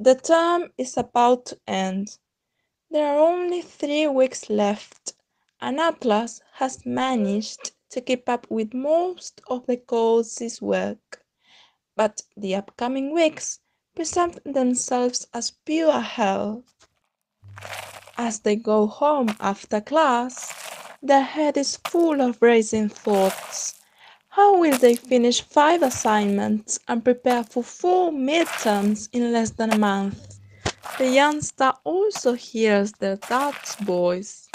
The term is about to end. There are only three weeks left, and Atlas has managed to keep up with most of the course's work. But the upcoming weeks present themselves as pure hell. As they go home after class, their head is full of racing thoughts. How will they finish five assignments and prepare for four midterms in less than a month? The youngster also hears their dad's voice,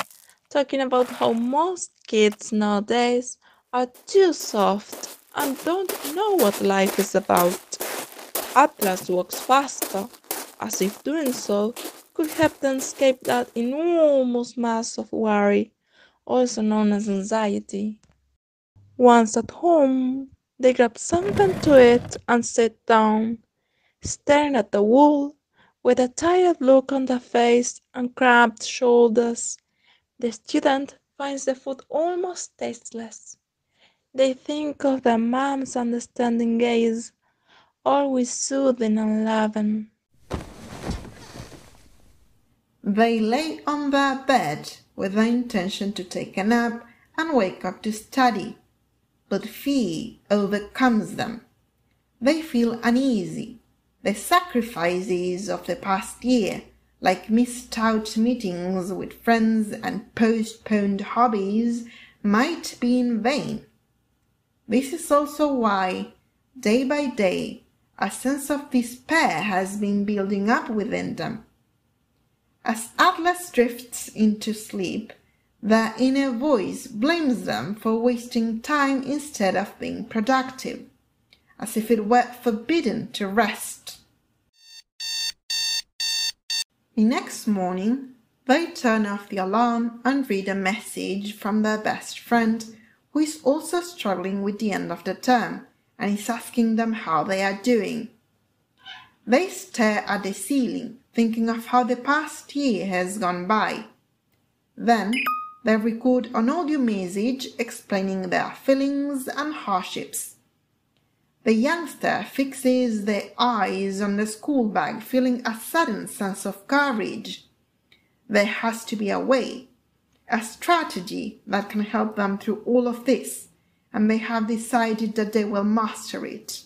talking about how most kids nowadays are too soft and don't know what life is about. Atlas walks faster, as if doing so could help them escape that enormous mass of worry, also known as anxiety. Once at home, they grab something to eat and sit down, staring at the wall with a tired look on their face and cramped shoulders. The student finds the food almost tasteless. They think of their mom's understanding gaze, always soothing and loving. They lay on their bed with the intention to take a nap and wake up to study but fear overcomes them. They feel uneasy. The sacrifices of the past year, like missed out meetings with friends and postponed hobbies, might be in vain. This is also why, day by day, a sense of despair has been building up within them. As Atlas drifts into sleep, their inner voice blames them for wasting time instead of being productive, as if it were forbidden to rest. The next morning, they turn off the alarm and read a message from their best friend, who is also struggling with the end of the term and is asking them how they are doing. They stare at the ceiling, thinking of how the past year has gone by. Then they record an audio message explaining their feelings and hardships. The youngster fixes their eyes on the school bag, feeling a sudden sense of courage. There has to be a way, a strategy that can help them through all of this, and they have decided that they will master it.